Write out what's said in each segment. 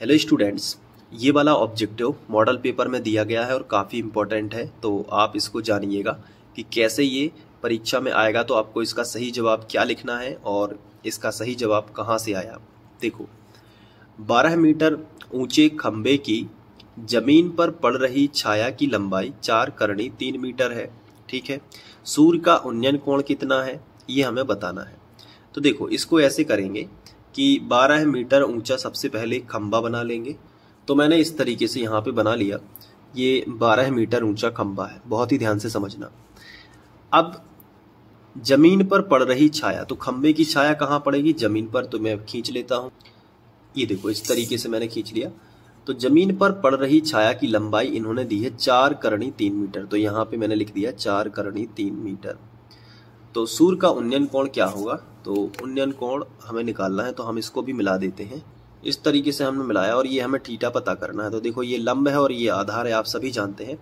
Hello students ये वाला objective model paper में दिया गया है और काफ़ी इम्पोर्टेंट है तो आप इसको जानिएगा कि कैसे ये परीक्षा में आएगा तो आपको इसका सही जवाब क्या लिखना है और इसका सही जवाब कहाँ से आया। देखो 12 मीटर ऊँचे खंबे की ज़मीन पर पड़ रही छाया की लंबाई चार करणी तीन मीटर है, ठीक है? सूर्य का उन्नयन कोण कितना है, ये हमें बताना है। तो देखो, इसको ऐसे करेंगे कि 12 मीटर ऊँचा सबसे पहले खंबा बना लेंगे। तो मैंने इस तरीके से यहाँ पे बना लिया। ये 12 मीटर ऊँचा खम्बा है। बहुत ही ध्यान से समझना। अब ज़मीन पर पड़ रही छाया तो खंबे की छाया कहाँ पड़ेगी? ज़मीन पर। तो मैं खींच लेता हूँ। ये देखो, इस तरीके से मैंने खींच लिया। तो ज़मीन पर पड़ रही छाया की लंबाई इन्होंने दी है चार करणी तीन मीटर। तो यहाँ पे मैंने लिख दिया चार करणी तीन मीटर। तो सूर्य का उन्नयन कोण क्या होगा? तो उन्नयन कोण हमें निकालना है तो हम इसको भी मिला देते हैं। इस तरीके से हमने मिलाया और ये हमें ठीटा पता करना है। तो देखो, ये लंब है और ये आधार है, आप सभी जानते हैं।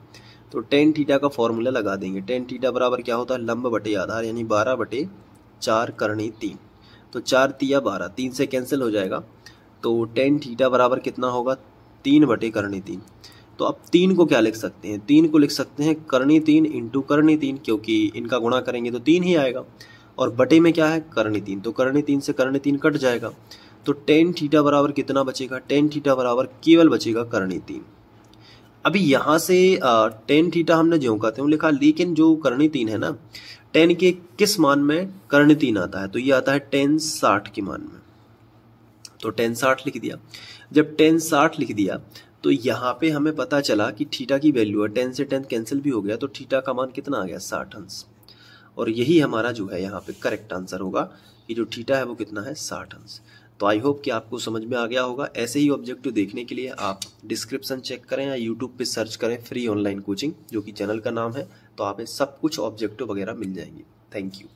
तो टेन थीटा का फॉर्मूला लगा देंगे। टेन थीटा बराबर क्या होता है? लंब बटे आधार, यानी बारह बटे चार करणी तीन। तो चार तिया बारह, तीन से कैंसिल हो जाएगा। तो टेन थीटा बराबर कितना होगा? तीन बटे करणी तीन। तो अब तीन को क्या लिख सकते हैं? तीन को लिख सकते हैं करणी तीन इंटू करणी तीन, क्योंकि इनका गुणा करेंगे तो तीन ही आएगा। और बटे में क्या है? करणी तीन। तो करणी तीन से करणी तीन कट जाएगा। तो टेन थीटा बराबर कितना बचेगा? टेन थीटा बराबर केवल बचेगा करणी तीन। अभी यहाँ से टेन थीटा हमने जो कहते हैं लिखा, लेकिन जो करणी तीन है ना, टेन के किस मान में कर्ण तीन आता है? तो ये आता है टेन साठ के मान में। तो टेन साठ लिख दिया। जब टेन साठ लिख दिया तो यहाँ पे हमें पता चला कि थीटा की वैल्यू है। टेन से टेन कैंसिल भी हो गया तो थीटा का मान कितना आ गया? साठ अंश। और यही हमारा जो है यहाँ पे करेक्ट आंसर होगा कि जो ठीठा है वो कितना है साठ अंश। तो आई होप कि आपको समझ में आ गया होगा। ऐसे ही ऑब्जेक्टिव देखने के लिए आप डिस्क्रिप्शन चेक करें या यूट्यूब पे सर्च करें फ्री ऑनलाइन कोचिंग जो कि चैनल का नाम है तो आप सब कुछ ऑब्जेक्टिव वगैरह मिल जाएँगे। Thank you